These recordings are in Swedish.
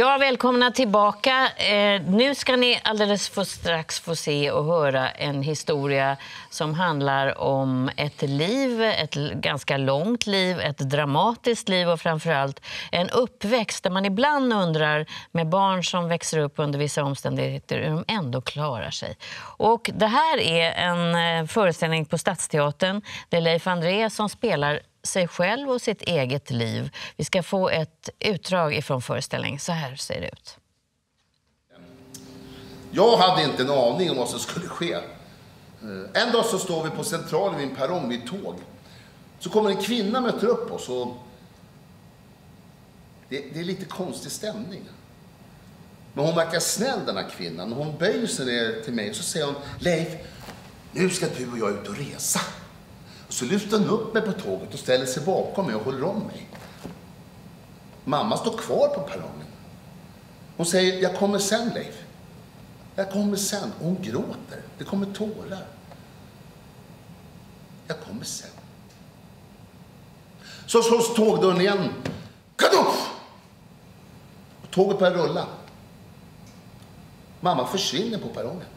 Ja, välkomna tillbaka. Eh, nu ska ni alldeles för strax få se och höra en historia som handlar om ett liv, ett ganska långt liv, ett dramatiskt liv och framförallt en uppväxt där man ibland undrar med barn som växer upp under vissa omständigheter hur de ändå klarar sig. Och det här är en eh, föreställning på Stadsteatern. Det är Leif André som spelar sig själv och sitt eget liv. Vi ska få ett utdrag ifrån föreställningen. Så här ser det ut. Jag hade inte en aning om vad som skulle ske. Eh, en dag så står vi på Centralen vid en perrong vid ett tåg. Så kommer en kvinna och möter upp oss och det, det är lite konstig stämning. Men hon verkar snäll den här kvinnan. Hon böjer sig ner till mig och så säger hon Leif, nu ska du och jag ut och resa. Så lyfter hon upp mig på tåget och ställer sig bakom mig och håller om mig. Mamma står kvar på perrongen. Hon säger, jag kommer sen Leif. Jag kommer sen. Och hon gråter. Det kommer tårar. Jag kommer sen. Så slås tågdörren igen. Kadoff! Tåget börjar rulla. Mamma försvinner på perrongen.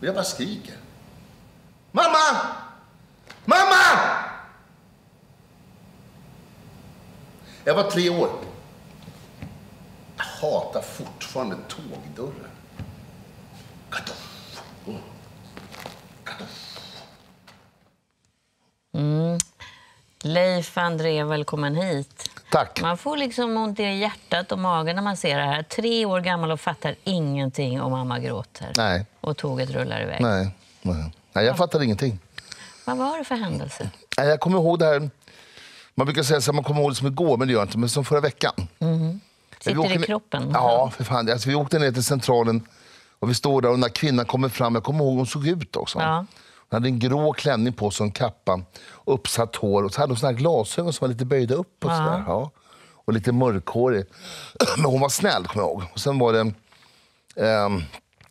Och jag bara skriker. Mamma! Mamma! Jag var tre år. Jag hatar fortfarande tågdörrar. Oh. Kadoff! Leif André, välkommen hit. Tack. Man får liksom ont i hjärtat och magen när man ser det här. Tre år gammal och fattar ingenting och mamma gråter. Nej, Och tåget rullar iväg. nej, nej. jag fattar ingenting. Vad var det för händelse? Nej, Jag kommer ihåg det här. Man brukar säga att man kommer ihåg det som igår, men det gör jag inte. Men som förra veckan. Sitter Vi åker i ner- kroppen? Ja, för fan. Alltså, vi åkte ner till centralen och vi står där och när kvinnan kommer fram, jag kommer ihåg hur hon såg ut också. Ja. Hon hade en grå klänning på sig, en kappa, uppsatt hår och så hade hon såna här glasögon som var lite böjda upp. Och, Ja. sådär, ja. och lite mörkhårig. Men hon var snäll, kommer jag ihåg. Och sen var det ehm,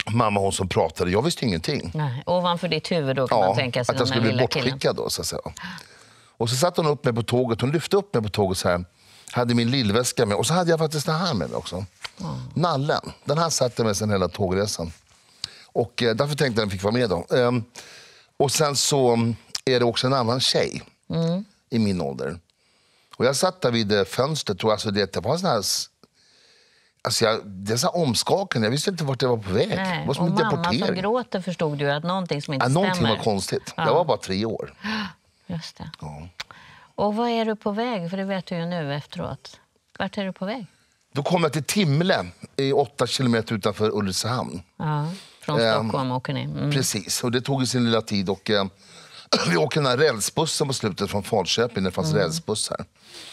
mamma hon som pratade. Jag visste ingenting. Nej, ovanför ditt huvud då kan man tänka sig. att jag skulle bli lilla killen. bortskickad då, så att säga. Och så satte hon upp mig på tåget. Hon lyfte upp mig på tåget så här. Hade min lillväska med. Och så hade jag faktiskt den här med mig också. Nallen. Den här satt jag med sen hela tågresan. Och eh, därför tänkte jag att den fick vara med då. Ehm, och sen så mm, är det också en annan tjej i min ålder. Och jag satt där vid eh, fönstret och alltså det, det var en sån här... Alltså jag, det är så omskakande. Jag visste inte vart jag var på väg. Nej. Det var som Och en mamma som gråter förstod du att någonting som inte Ja, någonting stämmer. var konstigt. Ja. Jag var bara tre år. Just det. Ja. Och vad är du på väg? För det vet du ju nu efteråt. Vart är du på väg? Då kom jag till Timle, i åtta kilometer utanför Ulricehamn. Ja, från Ehm, Stockholm åker ni. Mm. Precis, och det tog sin lilla tid. Och, eh, vi åker den här rälsbussen på slutet från Falköping, det fanns rälsbussar.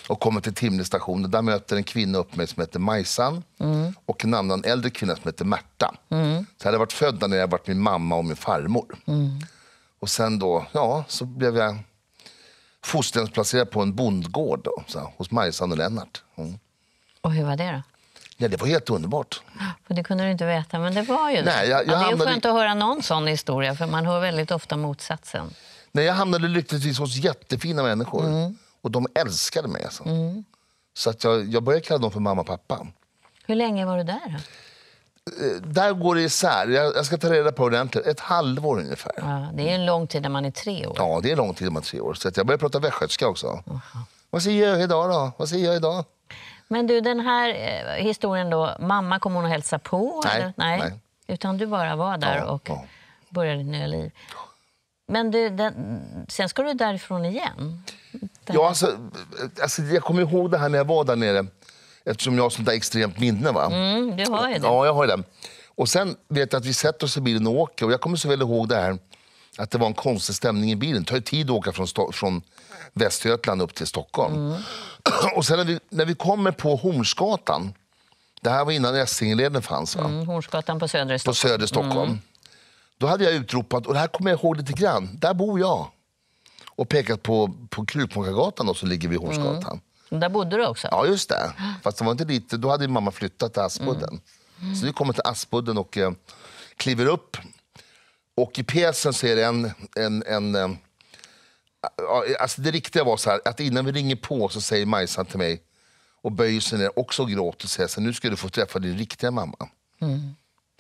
Och kommer till Timle station. Där möter en kvinna upp mig som heter Majsan och en annan äldre kvinna som heter Märta. Så jag hade varit född när jag varit min mamma och min farmor. Och sen då, ja, så blev jag fosterhemsplacerad på en bondgård då, så, hos Majsan och Lennart. Mm. Och hur var det då? Ja, det var helt underbart. För det kunde du inte veta, men det var ju det. Nej, jag- jag ja, det är hamnade i- skönt att höra någon sån historia, för man hör väldigt ofta motsatsen. Nej, jag hamnade lyckligtvis hos jättefina människor. Mm. Och de älskade mig. Alltså. Så att jag, jag började kalla dem för mamma och pappa. Hur länge var du där? Eh, Där går det isär. Jag, jag ska ta reda på ordentligt. Ett halvår ungefär. Ja, det är en lång tid när man är tre år. Ja, det är lång tid när man är tre år. Så att jag började prata västgötska också. Vad ska jag idag då? Vad ska jag idag? Men du, den här eh, historien då, mamma kom hon och hälsa på? Nej, eller? Nej. nej. Utan du bara var där Ja, och ja. började ditt nya liv. Men du, den, sen ska du därifrån igen? Ja, alltså, alltså, jag kommer ihåg det här när jag var där nere. Eftersom jag har sånt där extremt minne. Va? Mm, du har ju det. Ja, jag har det. Och sen vet jag att vi sätter oss i bilen och åker. Och jag kommer så väl ihåg det här att det var en konstig stämning i bilen. Det tar ju tid att åka från, Sto- från Västergötland upp till Stockholm. Och sen när vi, när vi kommer på Hornsgatan. Det här var innan Essingeleden fanns. Va? Mm, Hornsgatan på Söder i På Stockholm. Söder Stockholm. Då hade jag utropat, och det här kommer jag ihåg lite grann. Där bor jag. Och pekat på, på Krukmakargatan och så ligger vi i Hornsgatan. Där bodde du också? Ja, just det. Fast det var inte dit. Då hade mamma flyttat till Aspudden. Så vi kommer till Aspudden och eh, kliver upp. Och i pjäsen så är det en... en, en eh, ja, alltså det riktiga var så här, att innan vi ringer på så säger Majsan till mig och böjer sig ner också och gråter och säger så här, nu ska du få träffa din riktiga mamma.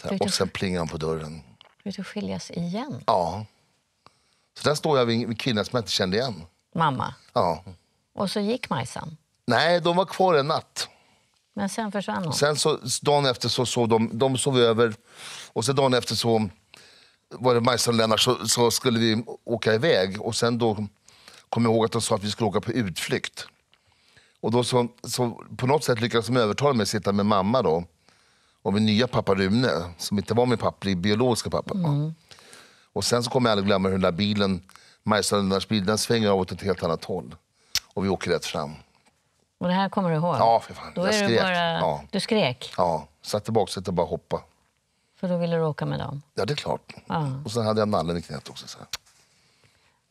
Så här, och sen plingar han på dörren. Ska du skiljas igen? Ja. Så där står jag vid en kvinna som jag inte kände igen. Mamma. Ja. Och så gick Majsan. Nej, de var kvar en natt. Men sen försvann hon. Sen så, dagen efter så sov de, de sov över och sen dagen efter så var det Majsan och Lennart så, så skulle vi åka iväg och sen då kom jag ihåg att de sa att vi skulle åka på utflykt. Och då så, så på något sätt lyckades de övertala mig att sitta med mamma då och min nya pappa Rune som inte var min pappa, min biologiska pappa. Och sen så kommer jag aldrig glömma hur den där bilen, Lennarts bil, den svänger av åt ett helt annat håll. Och vi åker rätt fram. Och det här kommer du ihåg? Ja, för fan. Då jag är skrek. bara... Ja. Du skrek? Ja, satte baksätet och bara hoppa. För då ville du åka med dem? Ja, det är klart. Ja. Och sen hade jag nallen i knät också. Så här.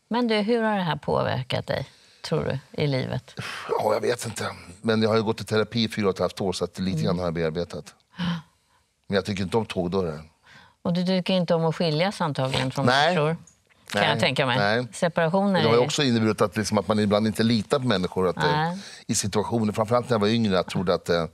Men du, hur har det här påverkat dig, tror du, i livet? Ja, jag vet inte. Men jag har ju gått i terapi i fyra och ett halvt år så att lite Mm. grann har jag bearbetat. Men jag tycker inte om tågdörrar. Och du tycker inte om att skiljas antagligen från Nej. människor? Kan Nej. jag tänka mig. Nej. Separationer Det har också inneburit att, liksom, att man ibland inte litar på människor. Att, det, Nej. I situationer, framförallt när jag var yngre, jag trodde att eh,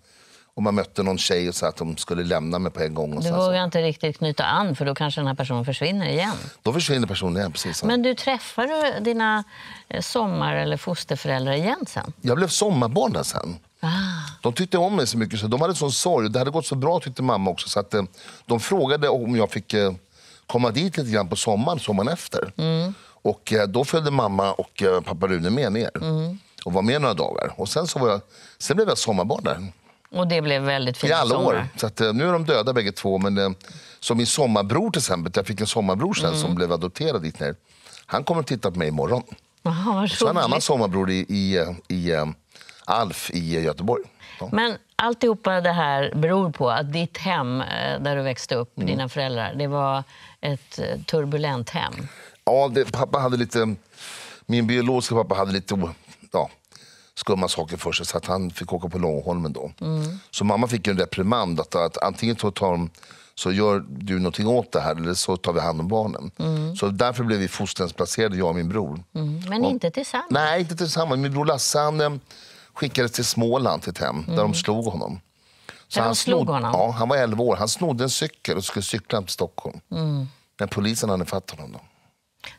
om man mötte någon tjej och sa att de skulle lämna mig på en gång. Och Du så, vågar så. inte riktigt knyta an för då kanske den här personen försvinner igen. Då försvinner personen igen. Precis, så. Men du, träffar du dina eh, sommar eller fosterföräldrar igen sen? Jag blev sommarbarn där sen. Ah. De tyckte om mig så mycket så de hade sån sorg. Det hade gått så bra tyckte mamma också. Så att, eh, de frågade om jag fick eh, komma dit lite grann på sommaren, sommaren efter. Mm. Och eh, då följde mamma och pappa Rune med ner. Mm. Och var med några dagar. Och sen, så var jag, sen blev jag sommarbarn där. Och det blev väldigt I fina alla år. Så att, nu är de döda bägge två. Men som min sommarbror till exempel. Jag fick en sommarbror sen Mm. som blev adopterad dit ner. Han kommer att titta på mig imorgon. Vad Så har en annan sommarbror i, i, i Alf i Göteborg. Ja. Men alltihopa det här beror på att ditt hem eh, där du växte upp, Mm. dina föräldrar, det var ett eh, turbulent hem. Ja, det, pappa hade lite, min biologiska pappa hade lite ja, skumma saker för sig så att han fick åka på Långholmen då. Så mamma fick en reprimand att, att antingen tar de, så gör du någonting åt det här eller så tar vi hand om barnen. Så därför blev vi fosterhemsplacerade, jag och min bror. Mm. Men inte tillsammans. Nej, inte tillsammans. Min bror Lasse han, eh, skickades till Småland till hem där de slog honom. Så Där de slog honom? Ja, han var 11 år. Han snodde en cykel och skulle cykla till Stockholm. Men polisen hade fattat honom. Då.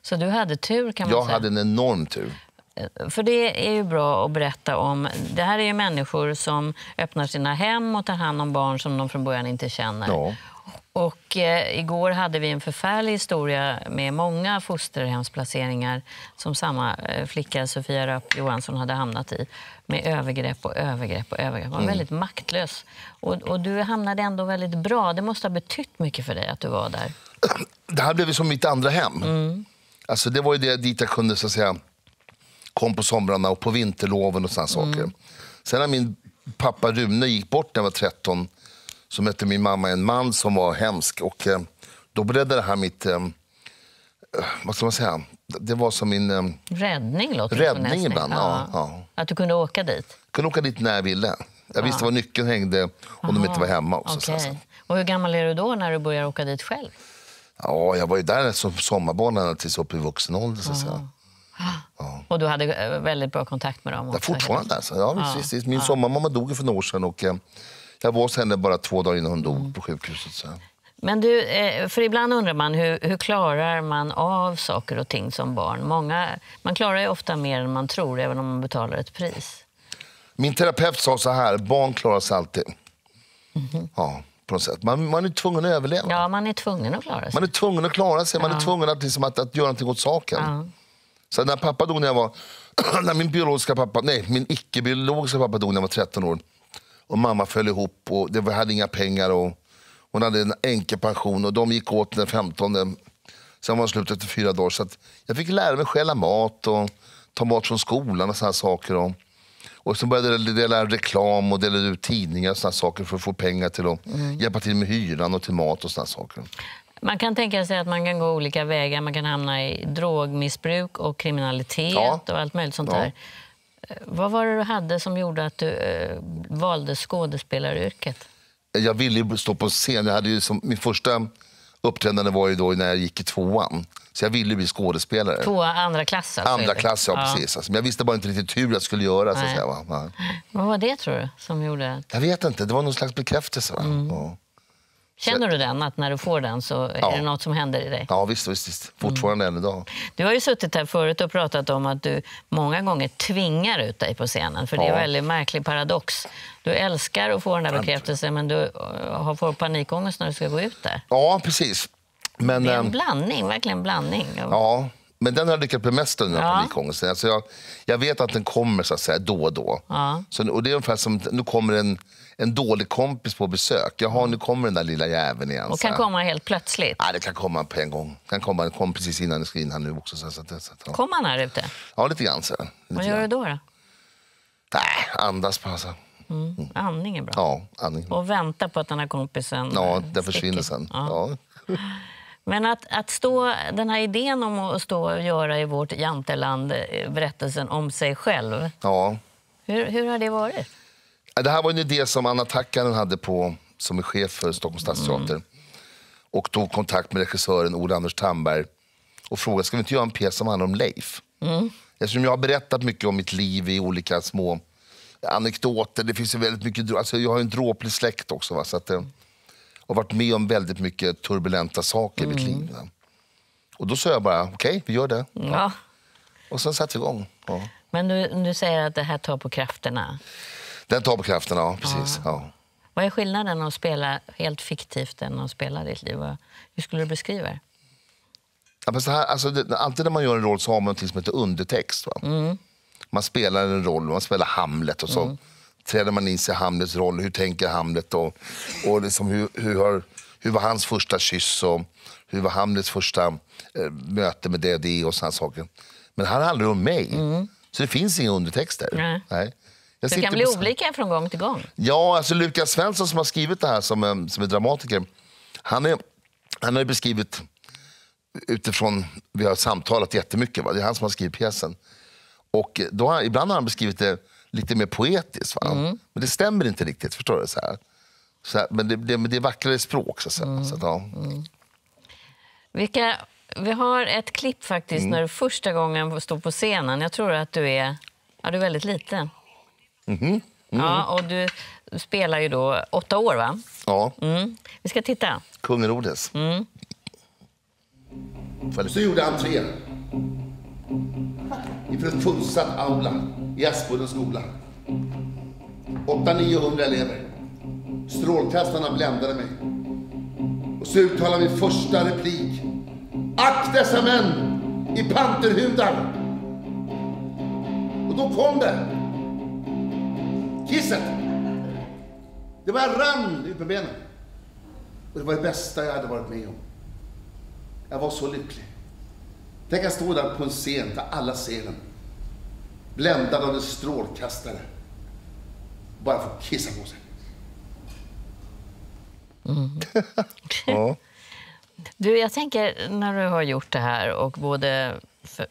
Så du hade tur kan man Jag säga. hade en enorm tur. För det är ju bra att berätta om. Det här är ju människor som öppnar sina hem och tar hand om barn som de från början inte känner. Ja. Och eh, igår hade vi en förfärlig historia med många fosterhemsplaceringar som samma eh, flicka, Sofia Rapp Johansson, hade hamnat i. Med övergrepp och övergrepp och övergrepp. Hon var väldigt maktlös. Och, och du hamnade ändå väldigt bra. Det måste ha betytt mycket för dig att du var där. Det här blev som mitt andra hem. Alltså det var ju det, dit jag kunde så att säga, kom på somrarna och på vinterloven och sådana saker. Sen när min pappa Rune gick bort när jag var 13 så mötte min mamma en man som var hemsk. Och eh, då blev det här mitt, eh, vad ska man säga, det var som min, eh, Räddning låter Räddning ibland, ja, ja. Att du kunde åka dit. kunde åka dit när jag ville. Jag visste var nyckeln hängde om de inte var hemma. Också, så, Okej. så. Och hur gammal är du då när du börjar åka dit själv? Ja, jag var ju där som sommarbarn ända tills upp i vuxen ålder. Så att säga. Och du hade eh, väldigt bra kontakt med dem? Ja, också, fortfarande alltså. Ja, Ja, visst. Min sommarmamma dog för några år sedan och eh, jag var henne bara två dagar innan hon dog på sjukhuset. Så. Men du, eh, för ibland undrar man hur, hur klarar man av saker och ting som barn? Många, man klarar ju ofta mer än man tror, även om man betalar ett pris. Min terapeut sa så här, barn klarar sig alltid. Ja, på något sätt. Man, man är tvungen att överleva. Ja, man är tvungen att klara sig. Man är tvungen att klara sig, man är tvungen att, liksom, att, att göra någonting åt saken. Ja. Så när pappa dog när jag var, när min biologiska pappa, nej min icke-biologiska pappa dog när jag var 13 år. Och mamma föll ihop och det hade inga pengar och hon hade en änkepension och de gick åt den 15. Sen var det slut efter fyra dagar. Så att jag fick lära mig stjäla mat och ta mat från skolan och sådana saker. Och, och så började jag dela reklam och dela ut tidningar och sådana saker för att få pengar till att hjälpa till med hyran och till mat och sådana saker. Man kan tänka sig att man kan gå olika vägar. Man kan hamna i drogmissbruk och kriminalitet Ja. och allt möjligt sånt Ja. där. Eh, Vad var det du hade som gjorde att du eh, valde skådespelaryrket? jag ville ju stå på scen. Jag hade ju som, min första uppträdande var ju då när jag gick i tvåan. Så jag ville bli skådespelare. Två andra klass alltså? Andra klass, ja, precis. Alltså, men jag visste bara inte riktigt hur jag skulle göra. Så att säga, va? Ja. Vad var det tror du som gjorde... Jag vet inte, det var någon slags bekräftelse. Va? Ja. Känner du den, att när du får den så är Ja. det något som händer i dig? ja, visst, visst, visst. Fortfarande än idag. Du har ju suttit här förut och pratat om att du många gånger tvingar ut dig på scenen. För det är en Ja. väldigt märklig paradox. Du älskar att få den där bekräftelsen men du eh, har får panikångest när du ska gå ut där. Ja, precis. Men, Det är en ehm, blandning, verkligen en blandning. Ja, men den har jag lyckats bemästra den här Ja. panikångesten. Alltså jag, jag vet att den kommer så att säga, då och då. Ja. Så, och det är ungefär som nu kommer en, en dålig kompis på besök. Jaha, nu kommer den där lilla jäveln igen. Och så kan komma helt plötsligt. Ja, det kan komma på en gång. Kan komma, kom precis innan jag ska in här nu också. Så, så, så, ja. Kom han här ute? ja, lite grann så. här. Vad Lite gör du grann. då? då? Nej, andas bara. Så. Andning är bra. Ja, andning. Och vänta på att den här kompisen Ja, den försvinner sen. Ja. Ja. Men att, att stå, den här idén om att stå och göra i vårt janteland eh, berättelsen om sig själv. Ja. Hur, hur har det varit? Det här var en idé som Anna Takkanen hade på, som är chef för Stockholms stadsteater. Och tog kontakt med regissören Ola Anders Tamberg och frågade ska vi inte göra en pjäs som handlar om Leif. Eftersom jag har berättat mycket om mitt liv i olika små anekdoter. Det finns ju väldigt mycket, alltså jag har en dråplig släkt också. Va? Så att, eh, och varit med om väldigt mycket turbulenta saker i mitt liv. Va? Och då sa jag bara, okej, vi gör det. Ja. Och sen satte vi igång. Ja. Men du, du säger att det här tar på krafterna. Den tar på krafterna, ja. Precis. Ja. Vad är skillnaden att spela helt fiktivt än att spela ditt liv? Hur skulle du beskriva det? Ja, men så här, alltså, det, alltid när man gör en roll så har man något som heter undertext. Va? Man spelar en roll, man spelar Hamlet och så träder man in sig i Hamlets roll. Hur tänker Hamlet? Och, och liksom hur, hur, har, hur var hans första kyss? Och hur var Hamlets första eh, möte med det och det och såna saker. Men här handlar det om mig. Så det finns inga undertexter. Nej. Nej. Jag det kan bli på- olika från gång till gång. Ja, alltså Lukas Svensson som har skrivit det här som, eh, som är dramatiker. Han, är, han har ju beskrivit utifrån, vi har samtalat jättemycket, va? det är han som har skrivit pjäsen. Och då har, ibland har han beskrivit det lite mer poetiskt. Va? Men det stämmer inte riktigt, förstår du? Så här. Så här, men det, det, men det är vackrare språk. Så att säga. Så att, ja. Vilka, vi har ett klipp faktiskt Mm. när du första gången står på scenen. Jag tror att du är, ja, du är väldigt liten. Mhm. Ja, och du spelar ju då åtta år, va? ja, Mm. Vi ska titta. kung Herodes. Så gjorde entré inför en fullsatt aula i Aspudden skola. 800-900 elever. Strålkastarna bländade mig. Och så uttalade min första replik. Ack dessa män i panterhudar! Och då kom det. Kisset. Det bara rann ut med benen. Och det var det bästa jag hade varit med om. Jag var så lycklig. Tänk att stå där på en scen där alla ser en. Bländad av en strålkastare. Bara få kissa på sig. ja. Du, jag tänker när du har gjort det här och både för,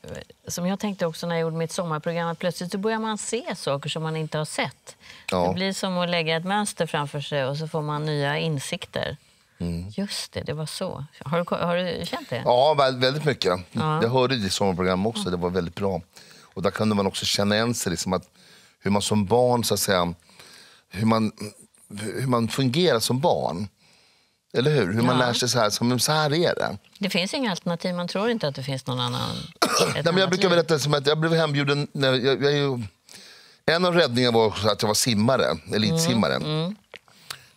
som jag tänkte också när jag gjorde mitt sommarprogram att plötsligt så börjar man se saker som man inte har sett. Ja. Det blir som att lägga ett mönster framför sig och så får man nya insikter. Mm. Just det, det var så. Har du, har du känt det? Ja, vä- väldigt mycket. Ja. Jag hörde det i sommarprogram också, det var väldigt bra. Och där kunde man också känna igen sig, liksom att hur man som barn, så att säga, hur man, hur man fungerar som barn. Eller hur? Hur man Ja. lär sig så här, som, så här är det. Det finns inga alternativ, man tror inte att det finns någon annan. Nej, men jag brukar berätta som att jag blev hembjuden, när jag, jag, ju, en av räddningarna var att jag var simmare, elitsimmare. Mm,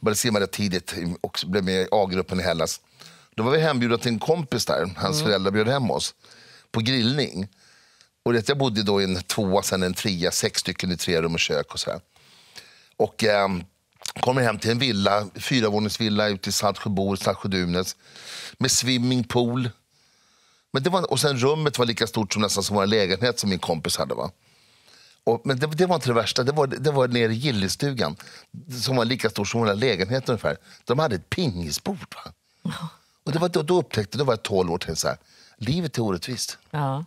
Började simma rätt tidigt och blev med i A-gruppen i Hellas. Då var vi hembjudna till en kompis där, hans Mm. föräldrar bjöd hem oss på grillning. Och det, jag bodde då i en tvåa, sen en trea, sex stycken i tre rum och kök och sådär. Och ehm, kommer hem till en villa, fyravåningsvilla ute i Saltsjöbo, Saltsjö-Duvnäs. Med swimmingpool. Men det var, och sen rummet var lika stort som nästan som vår lägenhet som min kompis hade. Va? Och, men det, det var inte det värsta, det var, det var nere i Gillestugan. Som var lika stor som vår lägenhet ungefär. De hade ett pingisbord. Va? Och det var, då, då upptäckte, då var jag 12 år, tänkte så här, livet är orättvist. Ja.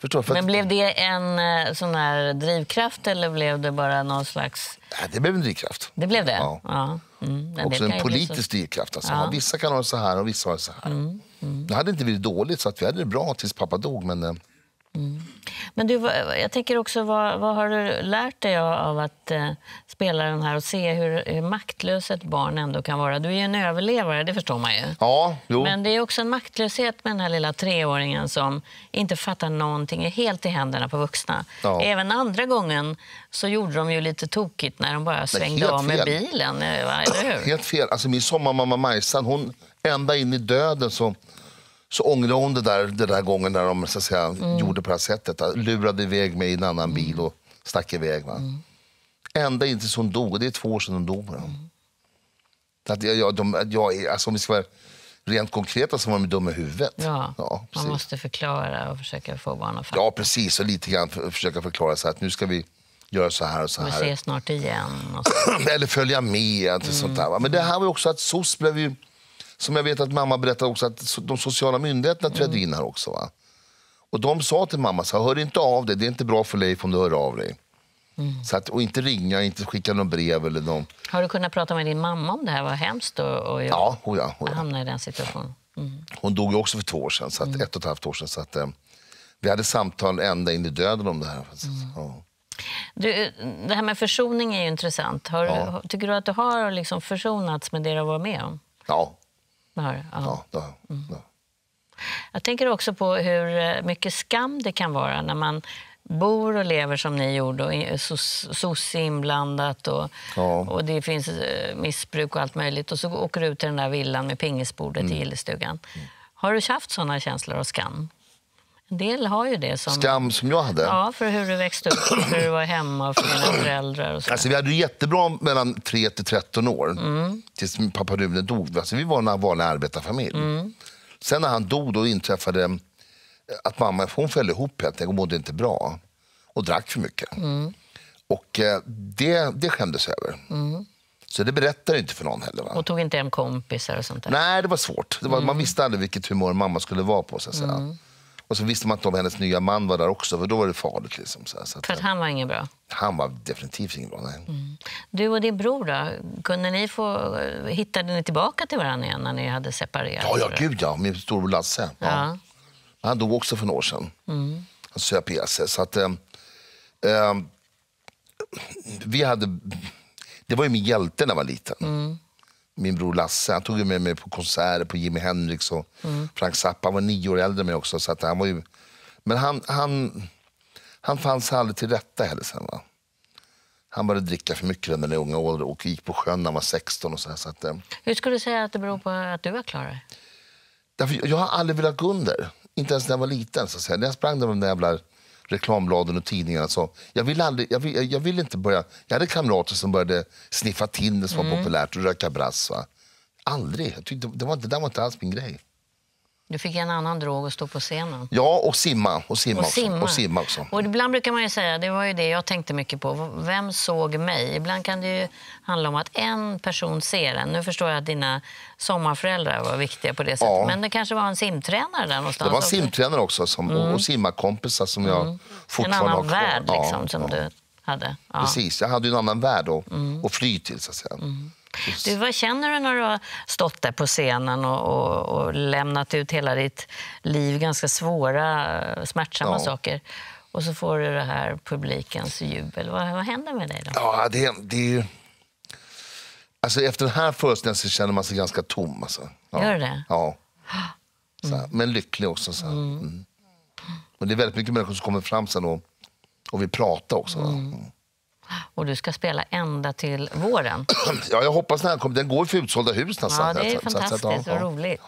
Förstår? För Men blev det en eh, sån här drivkraft eller blev det bara någon slags... Nej, det blev en drivkraft. Det blev det? Ja. Ja. Mm. Men Också en politisk drivkraft. Alltså. Ja. Mm, Vissa kan ha det så här och vissa har det så här. Det hade inte blivit dåligt, så att vi hade det bra tills pappa dog. Men, eh, Men du, jag tänker också, vad, vad har du lärt dig av- att eh, spela den här och se hur, hur maktlös ett barn ändå kan vara? Du är ju en överlevare, det förstår man ju. ja, jo. Men det är också en maktlöshet med den här lilla treåringen som inte fattar någonting, är helt i händerna på vuxna. Ja. Även andra gången så gjorde de ju lite tokigt när de bara svängde helt av med fel. bilen, eh, va? eller hur? Helt fel. Alltså min sommarmamma Majsan, hon ända in i döden så, så ångrade hon det där, det där gången när de så att säga, Mm. gjorde på det här sättet. Lurade iväg mig i en annan bil och stack iväg. Va? Mm. Ända in tills hon dog. Och det är två år sedan hon dog. Va? Att jag, jag, de, jag, alltså, om vi ska vara rent konkreta så var de dumma i huvudet. Ja, ja, man måste förklara och försöka få barn att fatta. ja precis. Och lite grann för, försöka förklara så att nu ska vi göra så här och så Vi här. ses snart igen. Och. Eller följa med. Alltså sånt där. Men det här var också att SOS blev ju... Som jag vet att mamma berättade också, att de sociala myndigheterna trädde in här också. Va? Och de sa till mamma, så hör inte av dig, det är inte bra för Leif om du hör av dig. Så att, och inte ringa, inte skicka någon brev eller någon... Har du kunnat prata med din mamma om det här? Vad hemskt att Ja, oh ja, oh ja. hamna i den situationen. Mm. Hon dog ju också för två år sedan, så att, ett och ett halvt år sedan. Så att, eh, vi hade samtal ända in i döden om det här. Ja. Du, det här med försoning är ju intressant. Har, Ja. Tycker du att du har liksom försonats med det du var med om? Ja, Det har du? Ja. ja, ja, ja. Jag tänker också på hur eh, mycket skam det kan vara när man bor och lever som ni gjorde och sos- soc inblandat och, Ja. och det finns eh, missbruk och allt möjligt och så åker du ut till den där villan med pingisbordet Mm. i gillestugan. Har du haft såna känslor av skam? En del har ju det. Som, Skam som jag hade. Ja, för hur du växte upp, hur du var hemma för dina föräldrar och så. Alltså, vi hade det jättebra mellan 3 till 13 år, tills min pappa Rune dog. Alltså, vi var en vanlig arbetarfamilj. Sen när han dog då inträffade att mamma hon föll ihop helt enkelt och mådde inte bra. Och drack för mycket. Och eh, det, det skämdes över. Så det berättade inte för någon heller. Va? Och tog inte hem kompisar och sånt där. Nej, det var svårt. Det var, Man visste aldrig vilket humör mamma skulle vara på. Så att säga. Och så visste man inte om hennes nya man var där också, för då var det farligt. Liksom, så, så att, För att han var ingen bra. han var definitivt ingen bra. Nej. Du och din bror då? Kunde ni få, hittade ni tillbaka till varandra igen när ni hade separerat? Ja, ja, gud ja. Min storbror Lasse. Ja. Ja. Han dog också för några år sedan. Han söp ihjäl sig. Så att, eh, eh, vi hade, det var ju min hjälte när jag var liten. Min bror Lasse. Han tog med mig på konserter på Jimi Hendrix och Frank Zappa. Han var nio år äldre än mig också. Så att han var ju, men han, han, han fanns aldrig till rätta heller sen. Va? Han började dricka för mycket redan i unga år och gick på sjön när han var 16. Och så här, så att, eh, Hur skulle du säga att det beror på att du har klarat dig? Därför, jag har aldrig velat gå under. Inte ens när jag var liten. Så att säga. När jag sprang de där jävla reklambladen och tidningarna. Så jag, ville aldrig, jag, vill, jag ville inte börja... Jag hade kamrater som började sniffa Tinder som var populärt och röka brass. Va? Aldrig. Jag tyckte, det, var, det där var inte alls min grej. Du fick en annan drog och stå på scenen. Ja, och simma. Och simma, Och också. simma. Och simma också. Och ibland brukar man ju säga, det var ju det jag tänkte mycket på, vem såg mig? Ibland kan det ju handla om att en person ser en. Nu förstår jag att dina sommarföräldrar var viktiga på det sättet, Ja. men det kanske var en simtränare där någonstans Det var en simtränare också som, och, och simmarkompisar som jag En fortfarande har annan kvar. värld Ja, liksom, som ja. du hade. Ja. Precis, jag hade ju en annan värld att, att fly till. Så att säga. Du, vad känner du när du har stått där på scenen och, och, och lämnat ut hela ditt liv, ganska svåra, eh, smärtsamma Ja. saker, och så får du det här publikens jubel. Vad, vad händer med dig då? Ja, det, det är. Alltså efter den här föreställningen så känner man sig ganska tom. Alltså. Ja. Gör det? Ja. Här, Men lycklig också. Så här. Mm. Och det är väldigt mycket människor som kommer fram sen och, och vill prata också. va. Mm. Och du ska spela ända till våren. Ja, jag hoppas den kommer. Den går för utsålda hus nästan. Ja, det är Så att- så fantastiskt ja, och ja. roligt.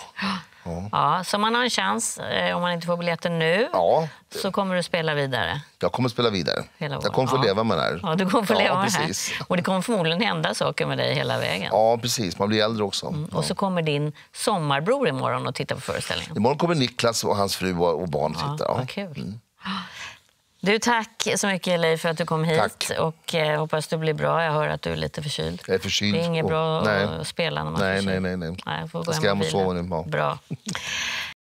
Ja, så man har en chans, eh, om man inte får biljetter nu, Ja, så kommer du spela vidare. jag kommer spela vidare. Hela Jag kommer få. Ja. leva med det här. Ja, du kommer få leva med precis. här. Och det kommer förmodligen hända saker med dig hela vägen. Ja, precis. Man blir äldre också. Och så kommer din sommarbror imorgon och titta på föreställningen. Imorgon kommer Niklas och hans fru och och barn Ja, titta. Ja. vad kul. Du, tack så mycket Leif för att du kom hit. Tack. Och eh, hoppas du blir bra. Jag hör att du är lite förkyld. Jag är förkyld. Det är inget och- bra nej. att spela när man är Nej, förkyld. nej, nej, nej. nej jag Jag ska hem och sova nu. Bra.